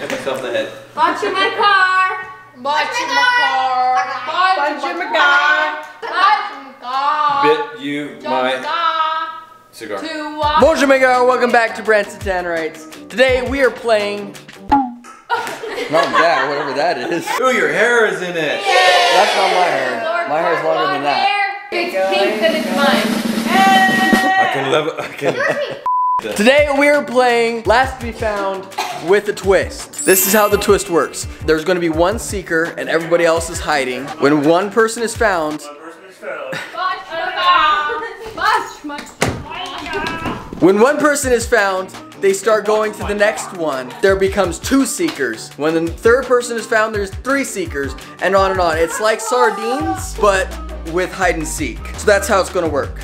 Hit myself in the head. Watching my car. Watching my car. Watching my car. Watching my car. Bit you my cigar. To watch. Bonjour, my girl. Welcome back to Branson Tannerites. Today we are playing. Not that, whatever that is. Ooh, your hair is in it. That's not my hair. My hair is longer than that. It's pink, then it's mine. I can level. I can. Today we are playing Last to Be Found with a twist. This is how the twist works. There's going to be one seeker and everybody else is hiding. When one person is found, when one person is found, they start going to the next one. There becomes two seekers. When the third person is found, there's three seekers, and on and on. It's like sardines, but with hide and seek. So that's how it's gonna work.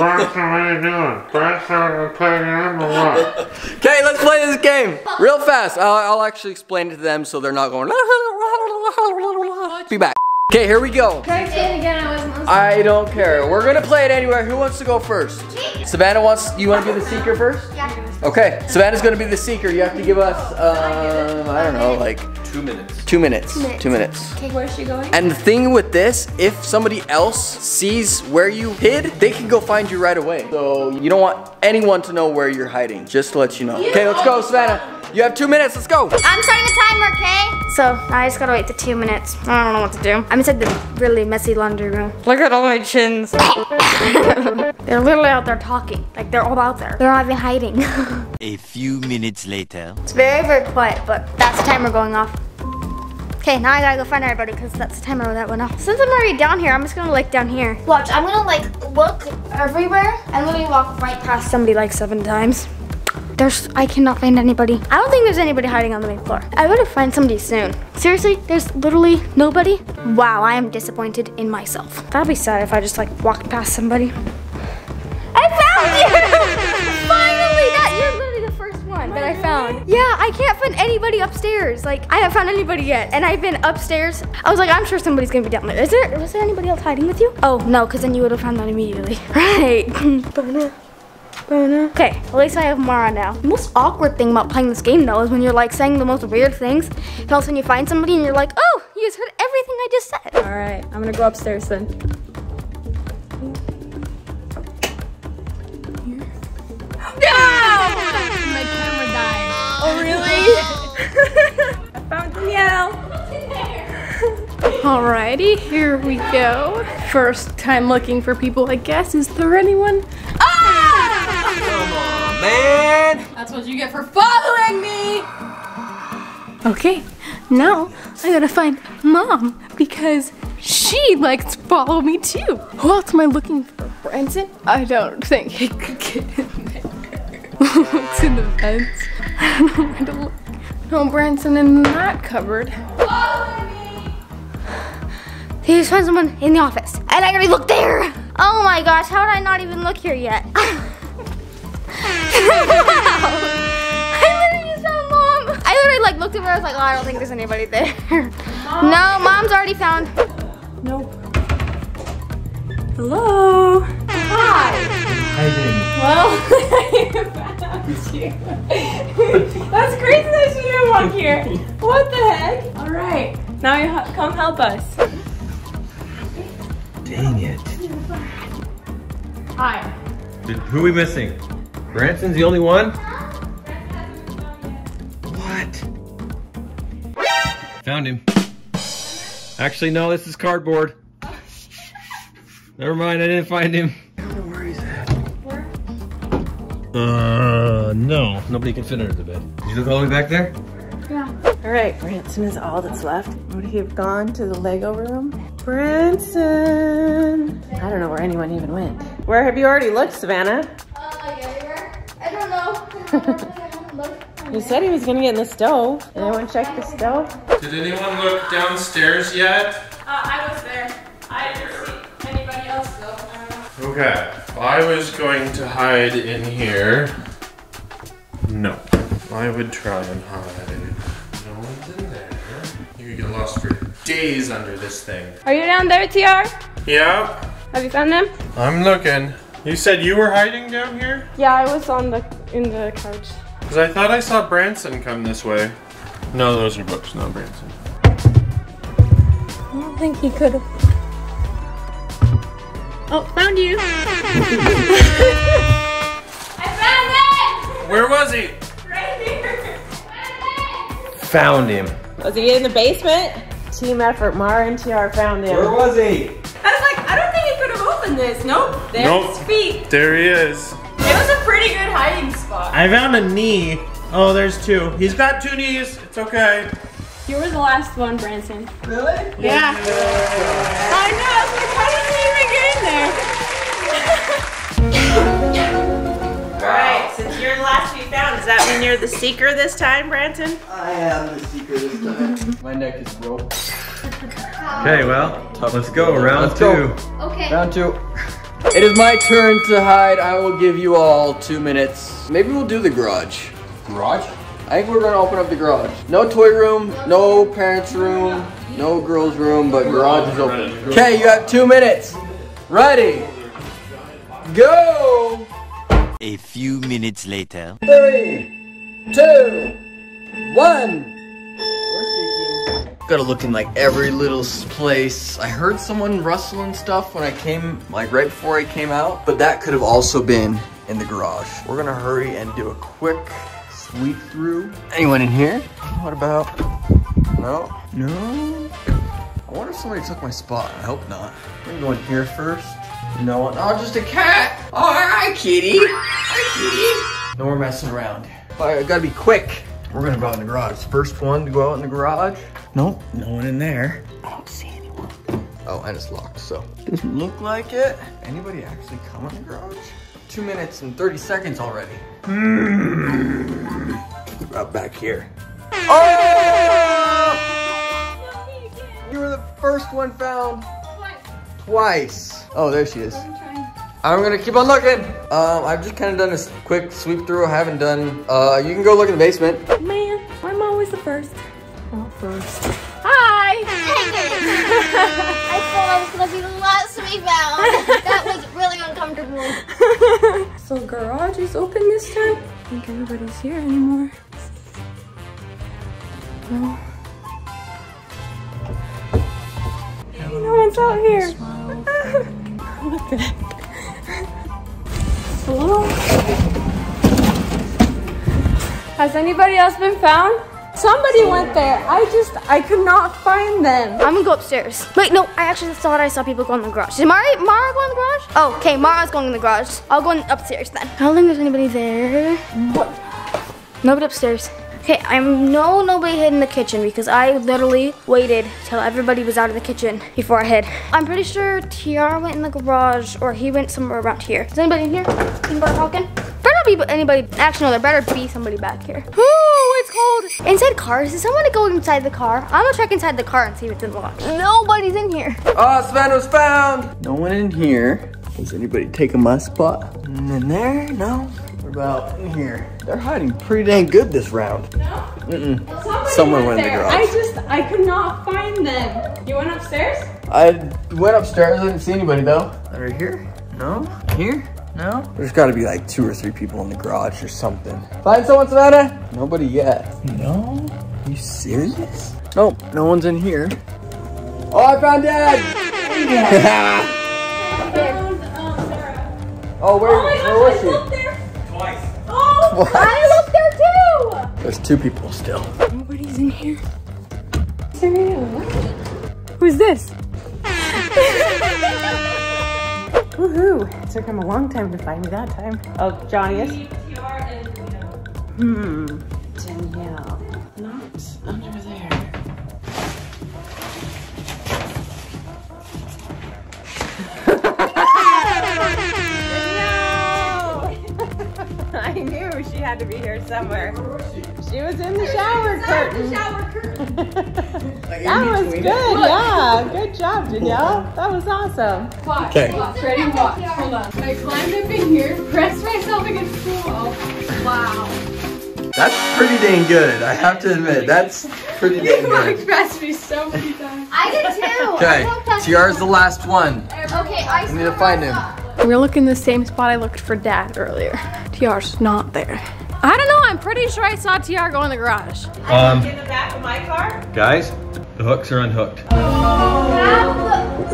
Branson, what are you doing? Branson, playing number one. Okay, let's play this game real fast. I'll, I'll actually explain it to them so they're not going. Be back. Okay, here we go. Try to say it again. I wasn't listening. I don't care. We're gonna play it anywhere. Who wants to go first? Savannah wants. You want to be the seeker first? Yeah. Okay. Savannah's gonna be the seeker. You have to give us. Um, I don't know, like Two minutes. two minutes. minutes. Two minutes. Okay. Where's she going? And the thing with this, if somebody else sees where you hid, they can go find you right away. So you don't want anyone to know where you're hiding. Just to let you know. Okay, let's go, Savannah. You have two minutes. Let's go. I'm starting the timer, okay? So I just gotta wait the two minutes. I don't know what to do. I'm inside the really messy laundry room. Look at all my chins. they're literally out there talking. Like they're all out there. They're not even hiding. A few minutes later. it's very, very quiet, but that's the timer going off. Okay, now I gotta go find everybody because that's the timer that went off. Since I'm already down here, I'm just gonna like down here. Watch, I'm gonna like look everywhere and literally walk right past somebody like seven times. There's, I cannot find anybody. I don't think there's anybody hiding on the main floor. I better find somebody soon. Seriously, there's literally nobody? Wow, I am disappointed in myself. That'd be sad if I just like walked past somebody. I found you! Finally, that you're literally the first one that I found. Yeah, I can't find anybody upstairs. Like, I haven't found anybody yet. And I've been upstairs. I was like, I'm sure somebody's gonna be down there. Is there, was there anybody else hiding with you? Oh, no, because then you would have found that immediately. Right. Okay, at least I have Mara now. The most awkward thing about playing this game though is when you're like saying the most weird things, and all of a sudden you find somebody and you're like, oh, you just heard everything I just said. All right, I'm gonna go upstairs then. My camera died. Oh, really? I found Danielle. Alrighty, here we go. First time looking for people, I guess. Is there anyone? Man. That's what you get for following me! Okay, now I gotta find mom because she likes to follow me too. Who else am I looking for? Branson? I don't think he could get in there. Looks in the vents. I don't know where to look. No Branson in that cupboard. He just found someone in the office, and I gotta look there. Oh my gosh, how did I not even look here yet? I literally just found mom. I literally like looked over. I was like, oh, I don't think there's anybody there. No, mom's already found. Nope. Hello? Hi. Well, I found you. That's crazy that she didn't walk here. What the heck? All right, now you ha- come help us. Dang it. Hi. Did, who are we missing? Branson's the only one? What? Found him. Actually, no, this is cardboard. Never mind, I didn't find him. I don't where at. Uh, no. Nobody can fit under the bed. Did you look all the way back there? Yeah. All right, Branson is all that's left. Would he have gone to the Lego room? Branson! I don't know where anyone even went. Where have you already looked, Savannah? Know. You said he was gonna get in the stove. Anyone check the stove? Did anyone look downstairs yet? Uh, I was there. I didn't see anybody else though. Okay. I was going to hide in here. No. I would try and hide. No one's in there. You could get lost for days under this thing. Are you down there, TR? Yeah. Have you found them? I'm looking. You said you were hiding down here? Yeah, I was on the in the couch. Because I thought I saw Branson come this way. No, those are books, not Branson. I don't think he could have. Oh, found you. I found him! Where was he? Found him. Was he in the basement? Team effort. Mara and TR found him. Where was he? I was like, I don't think he could have opened this. Nope. There's Nope. his feet. There he is. It was a pretty good hiding spot. I found a knee. Oh, there's two. He's got two knees. It's okay. You were the last one, Branson. Really? Yeah. I know. I was like, how did he even get in there? Alright, since you're the last to be found, does that mean you're the seeker this time, Branson? I am the seeker this time. My neck is broke. Okay, well, let's go. Round Let's go. two. Okay. Round two. It is my turn to hide. I will give you all two minutes. Maybe we'll do the garage. Garage? I think we're gonna open up the garage. No toy room, no parents' room, no girls' room, but garage is open. Okay, you have two minutes. Ready? Go! A few minutes later. Three, two, one. Gotta look in like every little place. I heard someone rustling stuff when I came, like right before I came out, but that could have also been in the garage. We're gonna hurry and do a quick sweep through. Anyone in here? What about? No? No? I wonder if somebody took my spot. I hope not. I'm gonna go in here first. No one. Oh, just a cat. Oh, hi, kitty. Hi, kitty. No more messing around. But I gotta be quick. We're gonna go out in the garage. First one to go out in the garage. Nope, no one in there. I don't see anyone. Oh, and it's locked, so. Doesn't look like it. Anybody actually come in the garage? Two minutes and 30 seconds already. Hmm. Up back here. Oh! You were the first one found. Twice. Oh, there she is. I'm gonna keep on looking. Um, I've just kind of done a quick sweep through. I haven't done. Uh, you can go look in the basement. Man, I'm always the first. Not first. Hi. I thought I was gonna be the last to be found. That was really uncomfortable. So garage is open this time? I think everybody's here anymore. No. No one's out here. what the heck? Has anybody else been found? Somebody went there. I just, I could not find them. I'm gonna go upstairs. Wait, no, I actually thought I saw people go in the garage. Did Mara, Mara go in the garage? Oh, okay, Mara's going in the garage. I'll go in upstairs then. I don't think there's anybody there. Nobody upstairs. Okay, I know nobody hid in the kitchen because I literally waited till everybody was out of the kitchen before I hid. I'm pretty sure TR went in the garage or he went somewhere around here. Is anybody in here? Anybody talking? Better not be anybody. Actually, no, there better be somebody back here. Ooh, it's cold. Inside cars? Is someone go inside the car? I'm gonna check inside the car and see if it's unlocked. Nobody's in here. Oh, Sven was found. No one in here. Is anybody taking my spot? In there? No. What about in here? They're hiding pretty dang good this round. No? Mm-mm. Someone went in the garage. I just, I could not find them. You went upstairs? I went upstairs. I didn't see anybody though. Right here? No. Here? No. There's got to be like two or three people in the garage or something. Find someone, Savannah? Nobody yet. No. you serious? Nope. No one's in here. Oh, I found Dad. oh, where, oh where was she? Twice. Oh, What? I looked there too. There's two people still. Nobody's in here. Serena. Who's this? Woohoo! It took him a long time to find me that time. Oh, Johnny is? Hmm. Danielle. Not under there. I knew she had to be here somewhere. She was in the shower curtain. That was good, yeah. Good job, Danielle. That was awesome. Okay. Ready, watch. Hold on. I climbed up in here, pressed myself against the wall. Wow. That's pretty dang good. I have to admit, that's pretty dang good. You past me so many times. I did too. Okay, I walked the last one. Okay, I We need to find him. We're looking the same spot I looked for dad earlier. TR's not there. I don't know, I'm pretty sure I saw TR go in the garage. Um, In the back of my car? guys, the hooks are unhooked.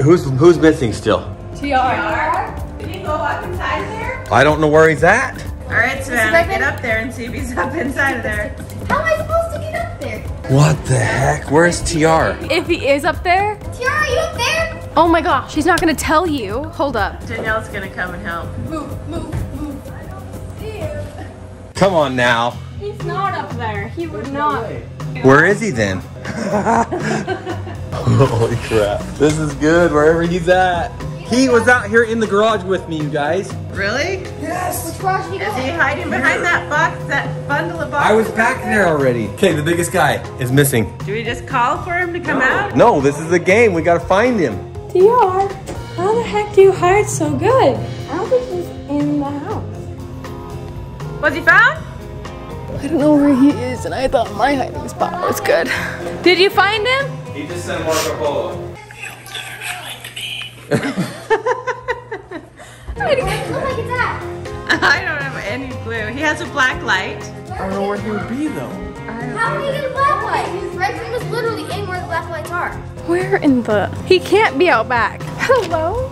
Who's who's missing still? TR. Did he go up inside there? I don't know where he's at. All right, Savannah, get up there and see if he's up inside of there. How am I supposed to get up there? What the heck? Where's TR? If he is up there, TR, are you up there? oh my gosh, he's not gonna tell you. Hold up. Danielle's gonna come and help. Come on now. He's not up there. He would not. Where is he then? Holy crap. This is good wherever he's at. He was out here in the garage with me, you guys. Really? Yes. Which garage did you Is he hiding behind that box, that bundle of boxes? I was back there already. Okay, the biggest guy is missing. Do we just call for him to come out? No, this is a game. We gotta find him. TR, how the heck do you hide so good? I don't think Was he found? I don't know where he is, and I thought my hiding spot was good. Did you find him? He just sent Marco Polo. Where did it look like it's at? I don't have any clue. He has a black light. I don't know where he would be though. How did he get a black light? His bedroom is literally in where the black lights are. Where in the? He can't be out back. Hello?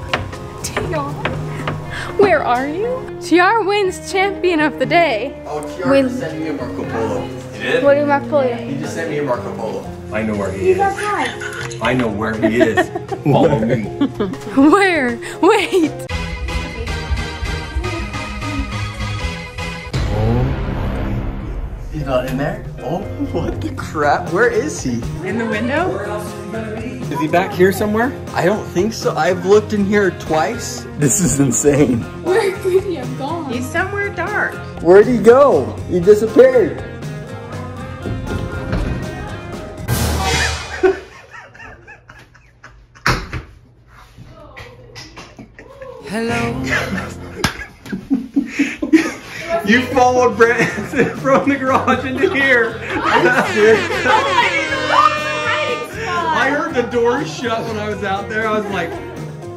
TR? Where are you? TR wins champion of the day. Oh, TR Wait. just sent me a Marco Polo. What did Mark pull you? He just sent me a Marco Polo. I know where he is. outside. I know where he is. Follow me. Where? Wait. He's not in there? Oh, what the crap? Where is he? In the window? Is he back here somewhere? I don't think so. I've looked in here twice. This is insane. Where could he have gone? He's somewhere dark. Where'd he go? He disappeared. You followed Branson from the garage into here. Oh I heard the door shut when I was out there. I was like,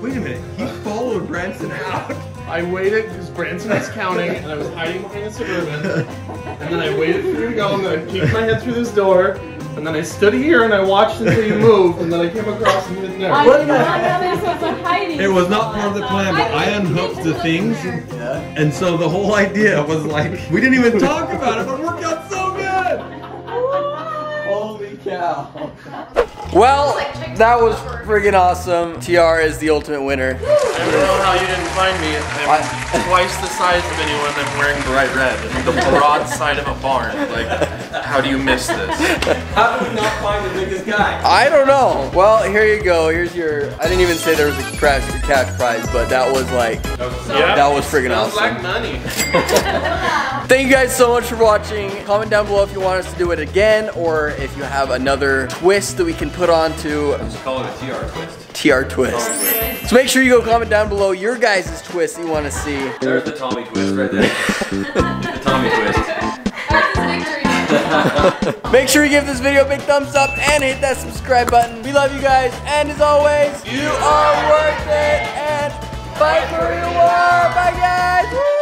wait a minute, he followed Branson out. I waited because Branson was counting and I was hiding behind a suburban. And then I waited for you to go and then I peeked my head through this door. And then I stood here and I watched until you moved and then I came across and he was there. It was not part of the plan, but I unhooked the things. And so the whole idea was like, we didn't even talk about it, but it worked out so good. Holy cow. Well, that was friggin' awesome. TR is the ultimate winner. I don't know how you didn't find me. I'm I- twice the size of anyone. I'm wearing bright red. and the broad side of a barn. Like, how do you miss this? How do we not find the biggest guy? I don't know. Well, here you go. Here's your. I didn't even say there was a crash cash prize, but that was like. Yeah, That was friggin' sounds awesome. like money. Thank you guys so much for watching. Comment down below if you want us to do it again, or if you have another twist that we can put on to Just call it a TR twist. TR twist. So make sure you go comment down below your guys' twist you want to see. There's the Tommy twist right there. the Tommy twist. Make sure you give this video a big thumbs up and hit that subscribe button. We love you guys, and as always, you are worth it. And fight for who you are. Bye, guys. Woo!